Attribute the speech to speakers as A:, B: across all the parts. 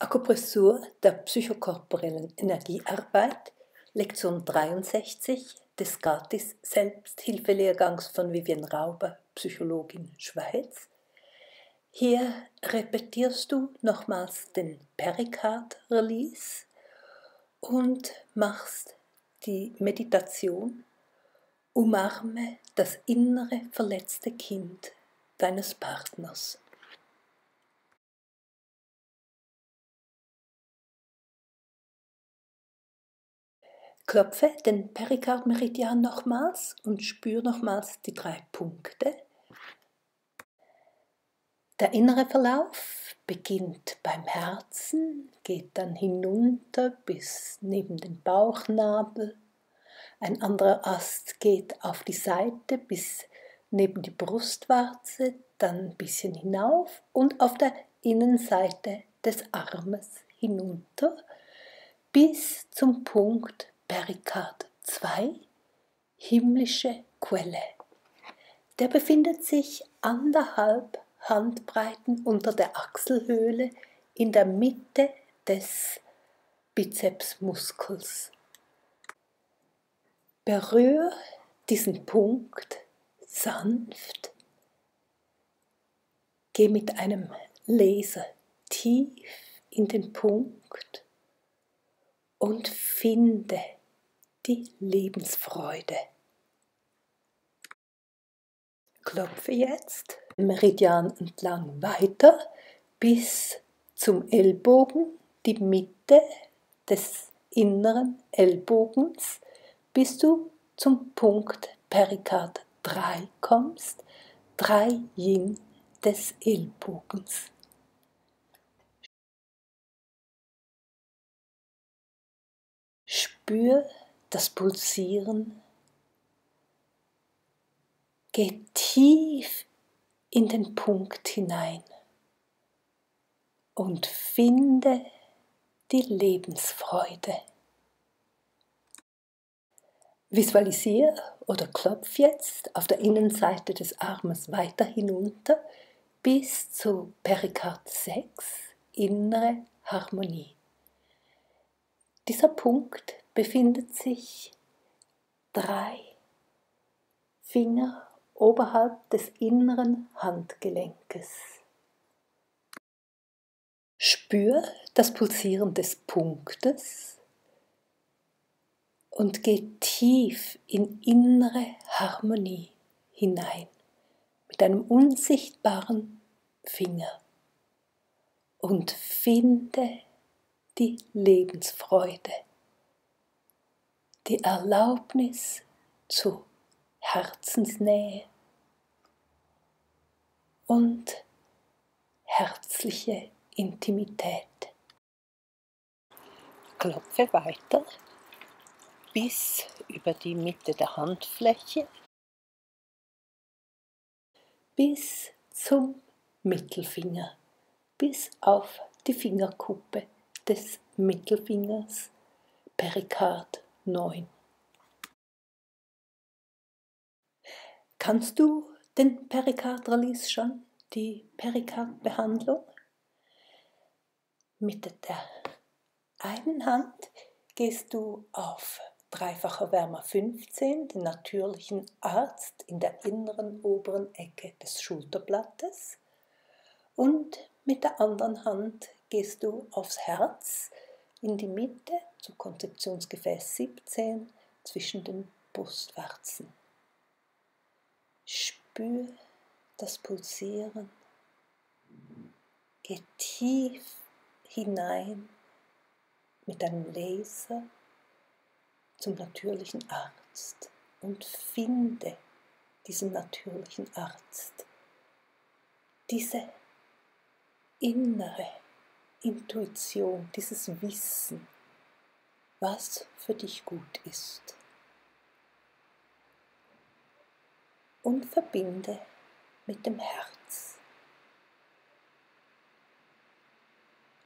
A: Akupressur der psychokorporellen Energiearbeit, Lektion 63 des Gratis Selbsthilfelehrgangs von Vivian Rauber, Psychologin Schweiz. Hier repetierst du nochmals den Pericard Release und machst die Meditation Umarme das innere verletzte Kind deines Partners. Klopfe den Perikardmeridian nochmals und spür nochmals die drei Punkte. Der innere Verlauf beginnt beim Herzen, geht dann hinunter bis neben den Bauchnabel. Ein anderer Ast geht auf die Seite bis neben die Brustwarze, dann ein bisschen hinauf und auf der Innenseite des Armes hinunter bis zum Punkt Perikard 2, himmlische Quelle. Der befindet sich anderthalb Handbreiten unter der Achselhöhle in der Mitte des Bizepsmuskels. Berühr diesen Punkt sanft. Geh mit einem Laser tief in den Punkt und finde die Lebensfreude. Klopfe jetzt Meridian entlang weiter bis zum Ellbogen, die Mitte des inneren Ellbogens, bis du zum Punkt Perikard 3 kommst, 3 Yin des Ellbogens. Spür das Pulsieren. Geh tief in den Punkt hinein und finde die Lebensfreude. Visualisiere oder klopf jetzt auf der Innenseite des Armes weiter hinunter bis zu Perikard 6, innere Harmonie. Dieser Punkt befindet sich drei Finger oberhalb des inneren Handgelenkes. Spür das Pulsieren des Punktes und geh tief in innere Harmonie hinein mit einem unsichtbaren Finger und finde die Lebensfreude die Erlaubnis zu Herzensnähe und herzliche Intimität. Klopfe weiter bis über die Mitte der Handfläche bis zum Mittelfinger, bis auf die Fingerkuppe des Mittelfingers, Perikard 9. Kannst du den Perikard-Release schon, die Perikard-Behandlung? Mit der einen Hand gehst du auf dreifacher Wärmer 15, den natürlichen Arzt in der inneren oberen Ecke des Schulterblattes. Und mit der anderen Hand gehst du aufs Herz, in die Mitte zum Konzeptionsgefäß 17 zwischen den Brustwarzen. Spür das Pulsieren. Geh tief hinein mit einem Laser zum natürlichen Arzt und finde diesen natürlichen Arzt. Diese innere Intuition, dieses Wissen, was für dich gut ist. Und verbinde mit dem Herz.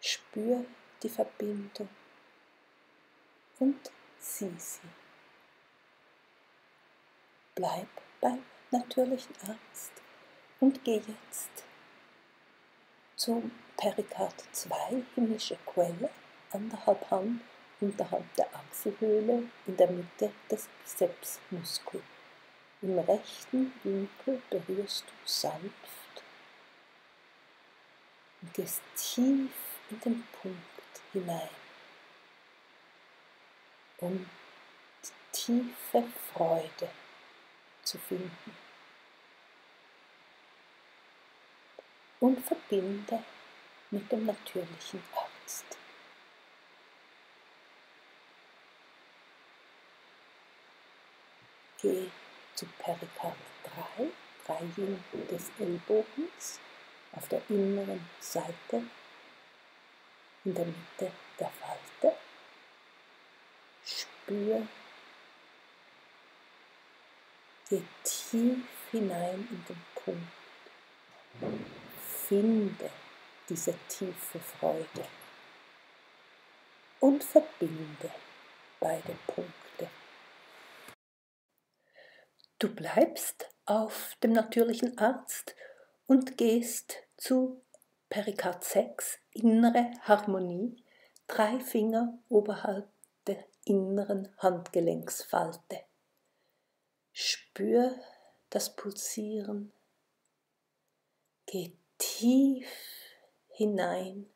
A: Spür die Verbindung und sieh sie. Bleib beim natürlichen Arzt und geh jetzt zum Perikard 2, himmlische Quelle, anderthalb Hand unterhalb der Achselhöhle in der Mitte des Bizepsmuskels. Im rechten Winkel berührst du sanft und gehst tief in den Punkt hinein, um tiefe Freude zu finden. Und verbinde mit dem natürlichen Arzt. Geh zu Perikard 3, Dreieck des Ellbogens auf der inneren Seite in der Mitte der Falte. Spür, geh tief hinein in den Punkt. Finde diese tiefe Freude und verbinde beide Punkte. Du bleibst auf dem natürlichen Arzt und gehst zu Perikard 6, innere Harmonie, drei Finger oberhalb der inneren Handgelenksfalte. Spür das Pulsieren. Geh tief hinein,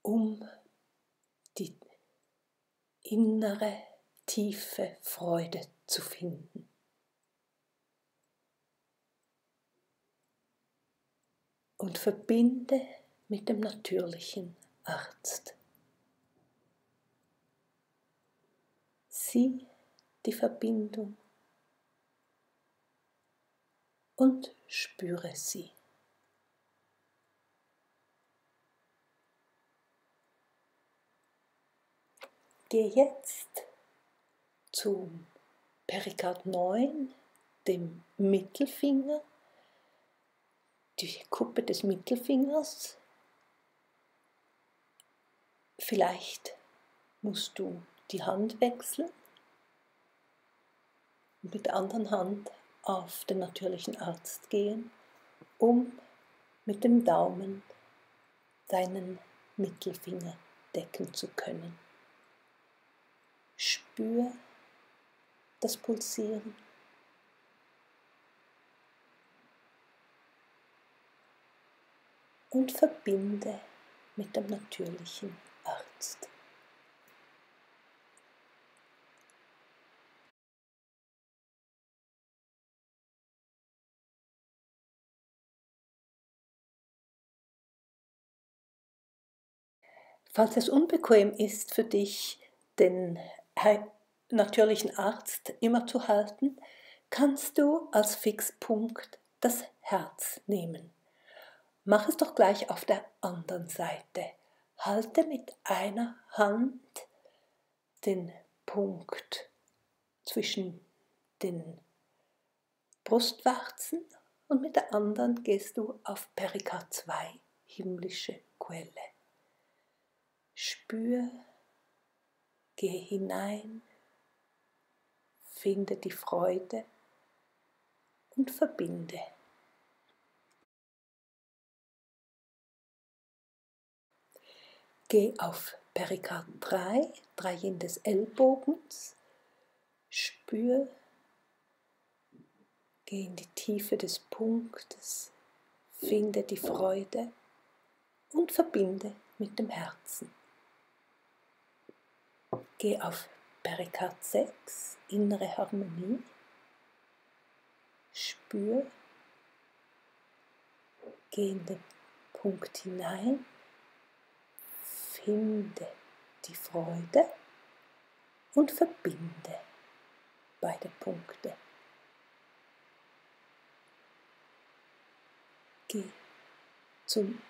A: um die innere tiefe Freude zu finden. Und verbinde mit dem natürlichen Arzt. Sieh die Verbindung und spüre sie. Geh jetzt zum Perikard 9, dem Mittelfinger, die Kuppe des Mittelfingers. Vielleicht musst du die Hand wechseln und mit der anderen Hand auf den natürlichen Arzt gehen, um mit dem Daumen deinen Mittelfinger decken zu können. Spür das Pulsieren. Und verbinde mit dem natürlichen Arzt. Falls es unbequem ist für dich, den natürlichen Arzt immer zu halten, kannst du als Fixpunkt das Herz nehmen. Mach es doch gleich auf der anderen Seite. Halte mit einer Hand den Punkt zwischen den Brustwarzen und mit der anderen gehst du auf Perikard 2, himmlische Quelle. Spür, geh hinein finde die Freude und verbinde. Geh auf Perikard 3, Dreieck des Ellbogens, spür, geh in die Tiefe des Punktes, finde die Freude und verbinde mit dem Herzen. Geh auf Perikard 6, innere Harmonie. Spür, geh in den Punkt hinein, finde die Freude und verbinde beide Punkte. Geh zum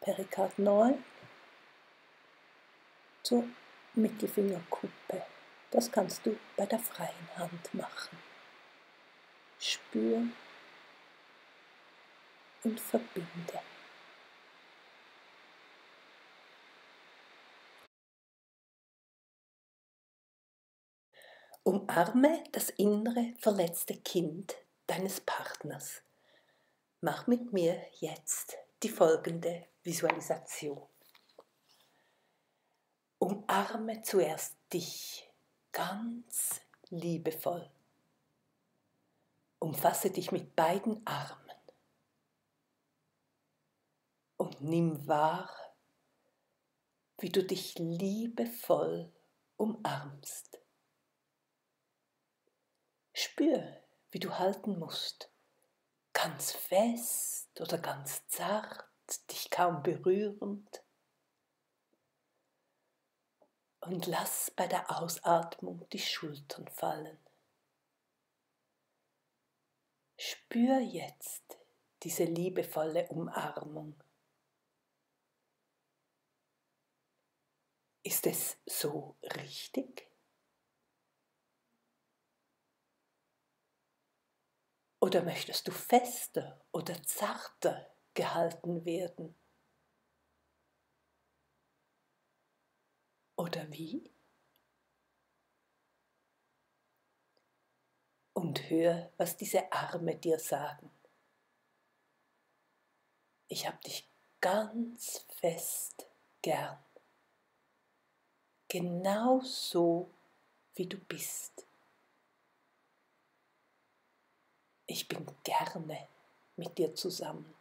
A: Perikard 9, zur Mittelfingerkuppe. Das kannst du bei der freien Hand machen. Spür und verbinde. Umarme das innere verletzte Kind deines Partners. Mach mit mir jetzt die folgende Visualisation. Umarme zuerst dich ganz liebevoll. Umfasse dich mit beiden Armen und nimm wahr, wie du dich liebevoll umarmst. Spür, wie du halten musst, ganz fest oder ganz zart, dich kaum berührend. Und lass bei der Ausatmung die Schultern fallen. Spür jetzt diese liebevolle Umarmung. Ist es so richtig? Oder möchtest du fester oder zarter gehalten werden? Oder wie? Und hör, was diese Arme dir sagen. Ich hab dich ganz fest gern genau so, wie du bist. Ich bin gerne mit dir zusammen.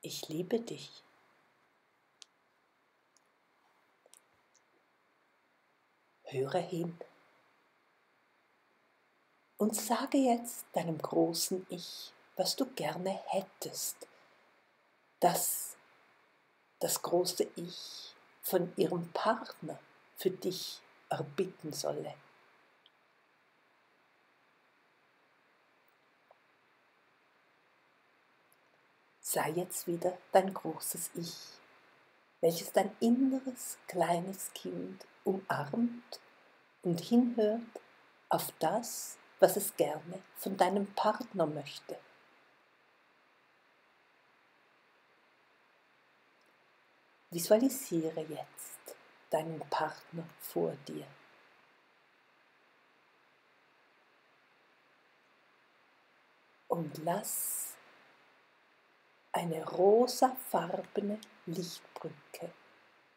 A: Ich liebe dich. Höre hin und sage jetzt deinem großen Ich, was du gerne hättest, dass das große Ich von ihrem Partner für dich erbitten solle. Sei jetzt wieder dein großes Ich, welches dein inneres kleines Kind umarmt und hinhört auf das, was es gerne von deinem Partner möchte. Visualisiere jetzt deinen Partner vor dir. Und lass eine rosafarbene Lichtbrücke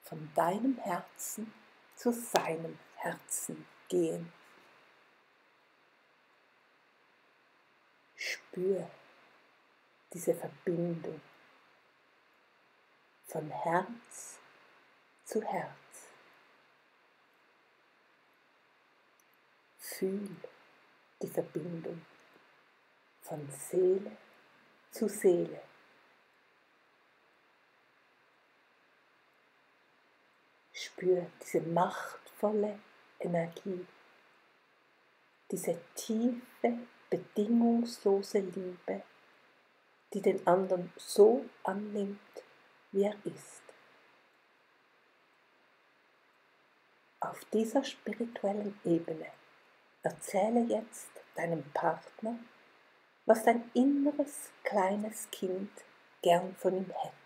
A: von deinem Herzen zu seinem Herzen gehen. Spür diese Verbindung von Herz zu Herz. Fühl die Verbindung von Seele zu Seele. Spür diese machtvolle Energie, diese tiefe, bedingungslose Liebe, die den anderen so annimmt, wie er ist. Auf dieser spirituellen Ebene erzähle jetzt deinem Partner, was dein inneres kleines Kind gern von ihm hätte.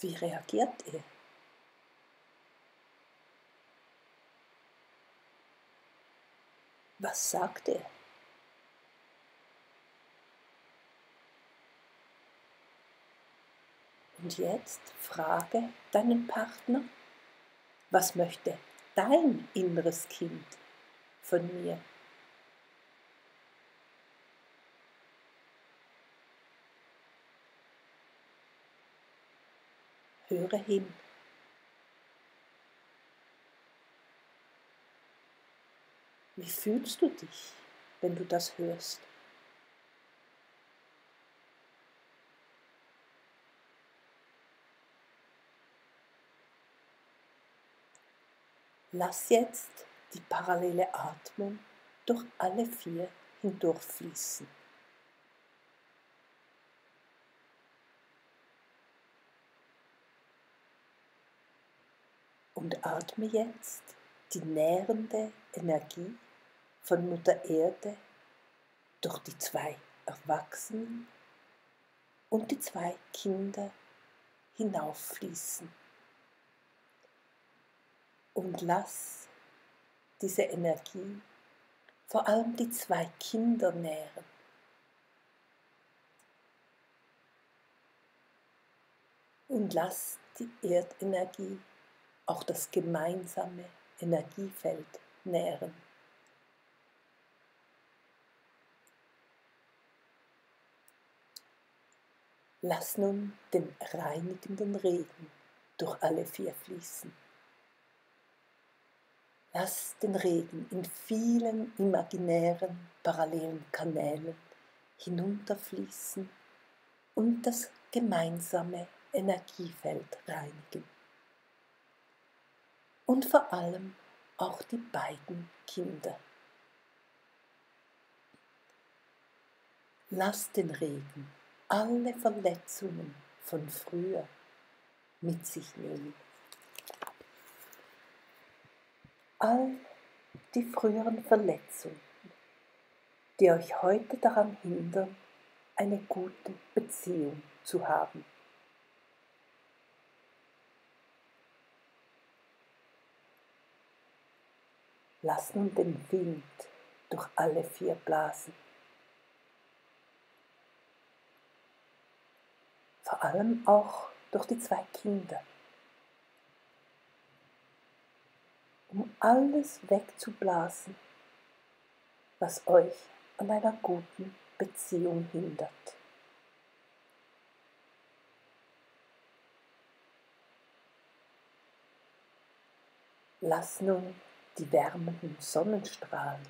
A: Wie reagiert er? Was sagt er? Und jetzt frage deinen Partner, was möchte dein inneres Kind von mir? Höre hin. Wie fühlst du dich, wenn du das hörst? Lass jetzt die parallele Atmung durch alle vier hindurchfließen. Und atme jetzt die nährende Energie von Mutter Erde durch die zwei Erwachsenen und die zwei Kinder hinauffließen. Und lass diese Energie vor allem die zwei Kinder nähren. Und lass die Erdenergie auch das gemeinsame Energiefeld nähren. Lass nun den reinigenden Regen durch alle vier fließen. Lass den Regen in vielen imaginären parallelen Kanälen hinunterfließen und das gemeinsame Energiefeld reinigen. Und vor allem auch die beiden Kinder. Lass den Regen alle Verletzungen von früher mit sich nehmen. All die früheren Verletzungen, die euch heute daran hindern, eine gute Beziehung zu haben. Lass nun den Wind durch alle vier Blasen. Vor allem auch durch die zwei Kinder. Um alles wegzublasen, was euch an einer guten Beziehung hindert. Lass nun die wärmenden Sonnenstrahlen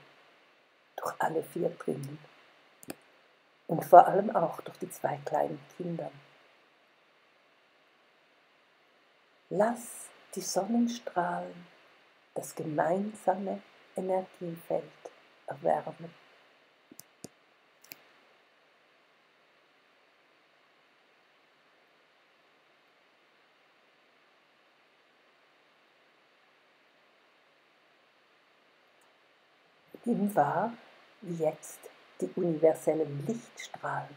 A: durch alle vier dringen und vor allem auch durch die zwei kleinen Kinder. Lass die Sonnenstrahlen das gemeinsame Energiefeld erwärmen. Nimm wahr, wie jetzt die universellen Lichtstrahlen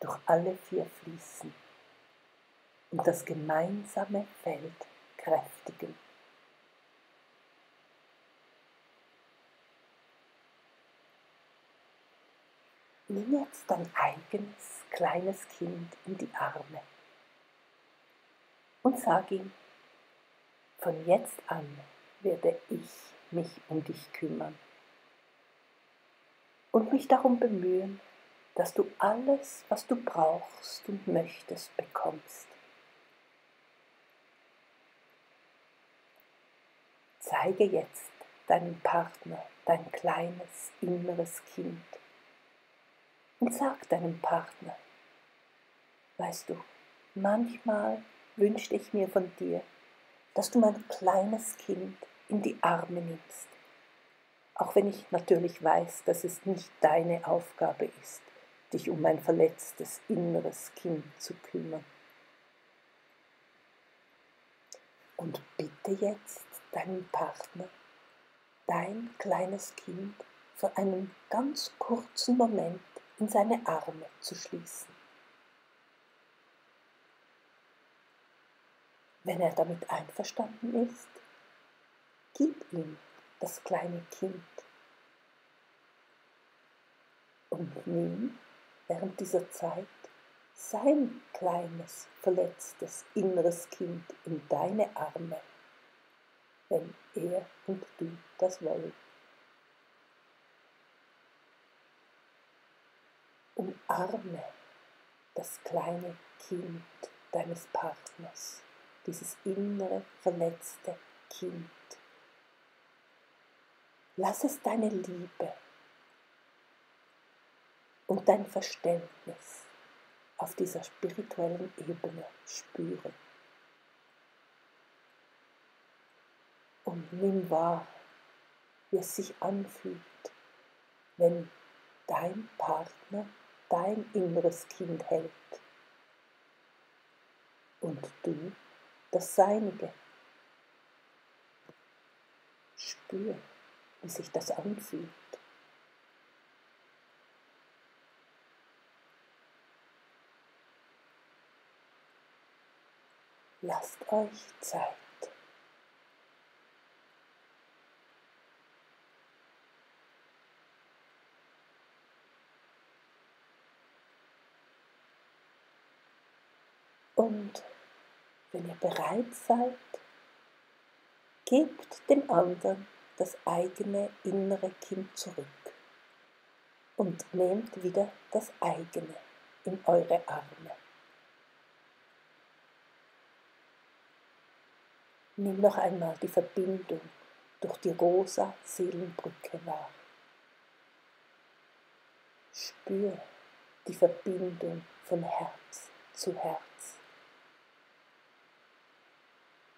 A: durch alle vier fließen und das gemeinsame Feld kräftigen. Nimm jetzt dein eigenes kleines Kind in die Arme und sag ihm, von jetzt an werde ich mich um dich kümmern und mich darum bemühen, dass du alles, was du brauchst und möchtest, bekommst. Zeige jetzt deinem Partner dein kleines inneres Kind und sag deinem Partner, weißt du, manchmal wünschte ich mir von dir, dass du mein kleines Kind in die Arme nimmst auch wenn ich natürlich weiß, dass es nicht deine Aufgabe ist, dich um mein verletztes inneres Kind zu kümmern. Und bitte jetzt deinen Partner, dein kleines Kind für einen ganz kurzen Moment in seine Arme zu schließen. Wenn er damit einverstanden ist, gib ihm das kleine Kind. Und nimm während dieser Zeit sein kleines, verletztes, inneres Kind in deine Arme, wenn er und du das wollen. Umarme das kleine Kind deines Partners, dieses innere, verletzte Kind. Lass es deine Liebe und dein Verständnis auf dieser spirituellen Ebene spüren. Und nimm wahr, wie es sich anfühlt, wenn dein Partner dein inneres Kind hält und du das Seinige. Spür wie sich das anfühlt. Lasst euch Zeit. Und wenn ihr bereit seid, gebt dem anderen das eigene innere Kind zurück und nehmt wieder das eigene in eure Arme. Nimm noch einmal die Verbindung durch die rosa Seelenbrücke wahr. Spür die Verbindung von Herz zu Herz,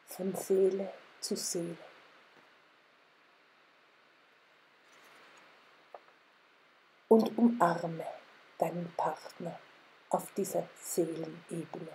A: von Seele zu Seele. Und umarme deinen Partner auf dieser Seelenebene.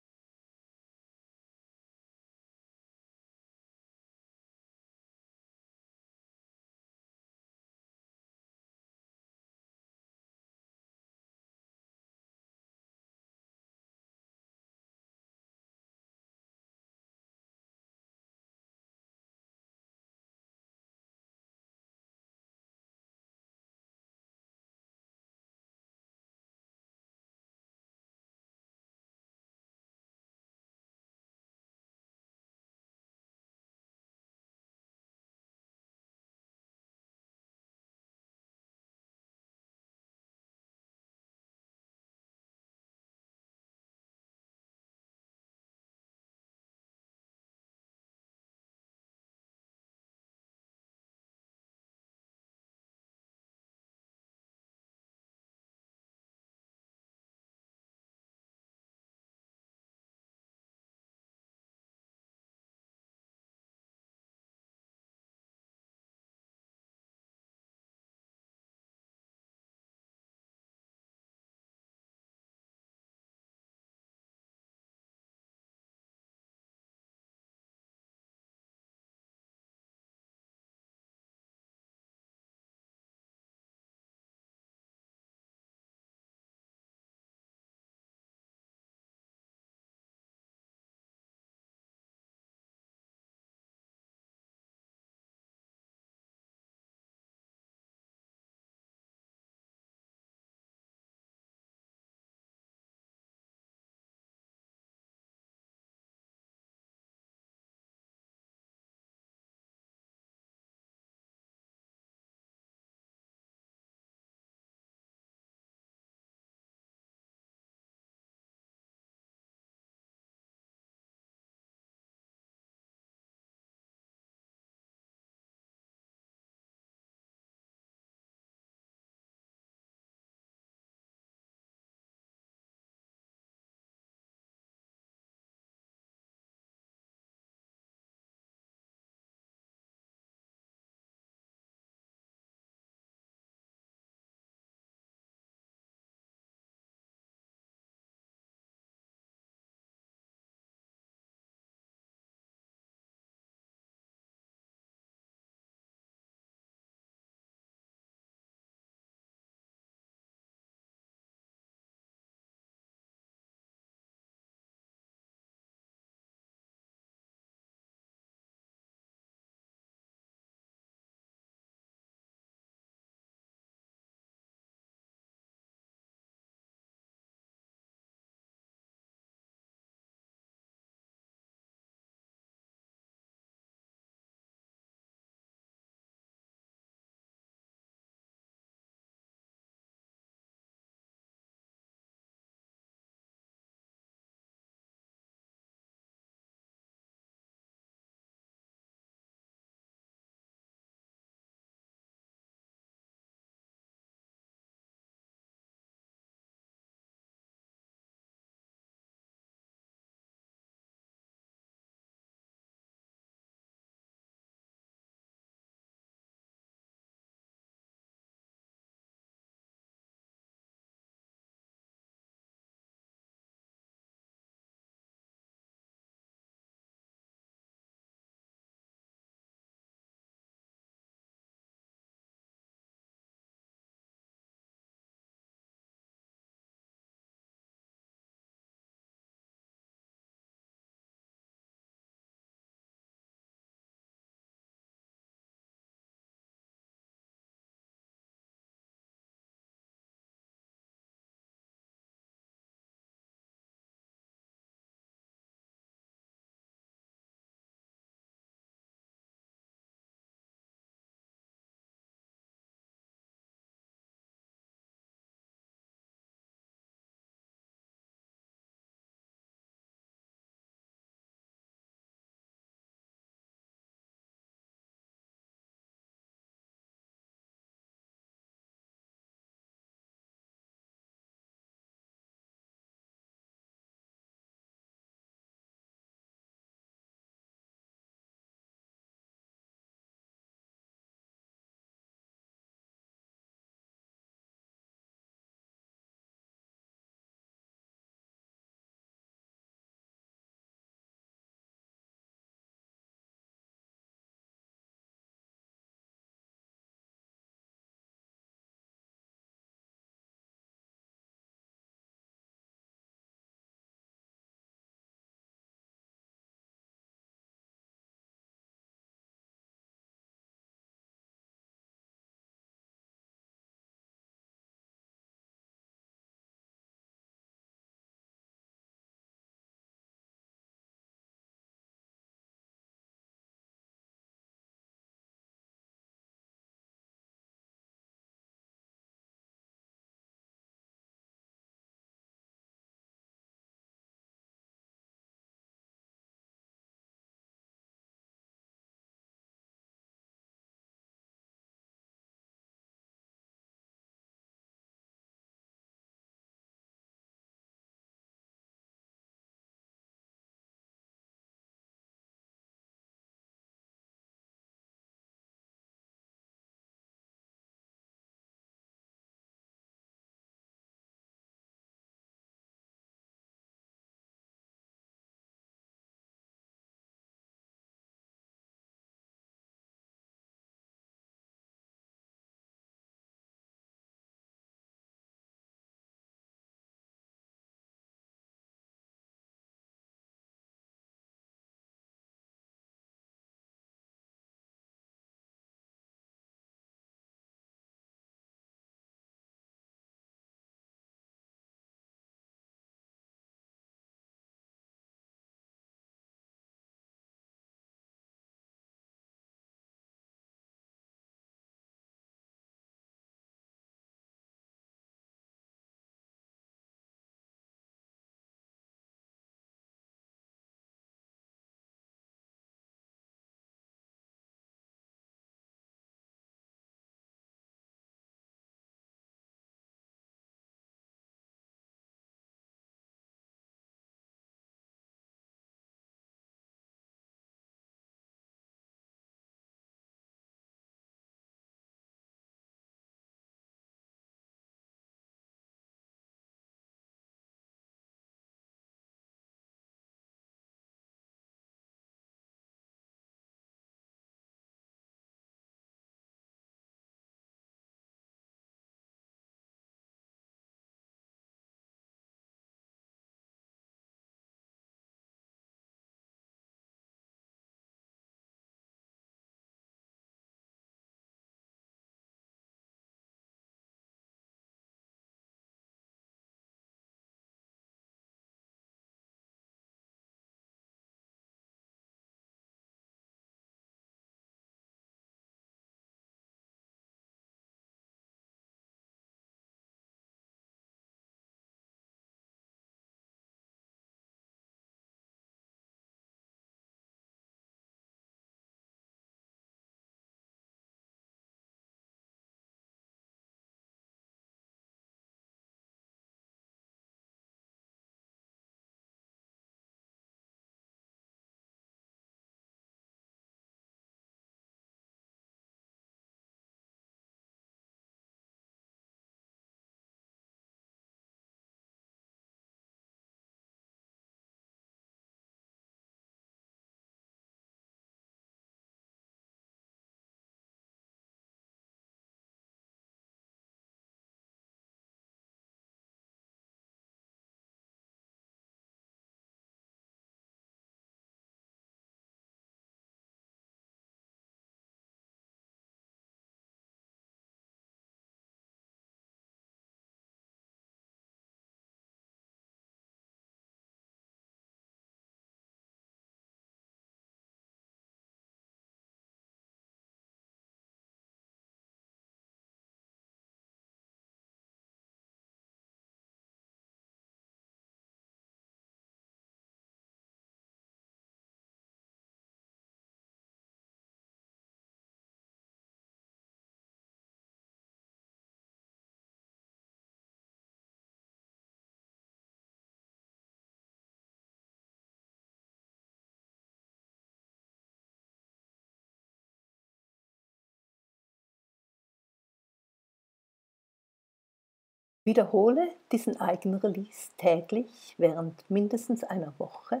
A: Wiederhole diesen Eigenrelease täglich während mindestens einer Woche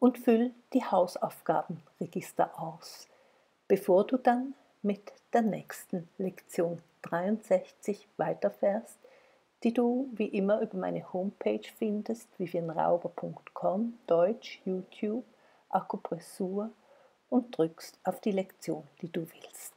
A: und füll die Hausaufgabenregister aus, bevor du dann mit der nächsten Lektion 63 weiterfährst, die du wie immer über meine Homepage findest, vivienrauber.com, Deutsch, YouTube, Akupressur und drückst auf die Lektion, die du willst.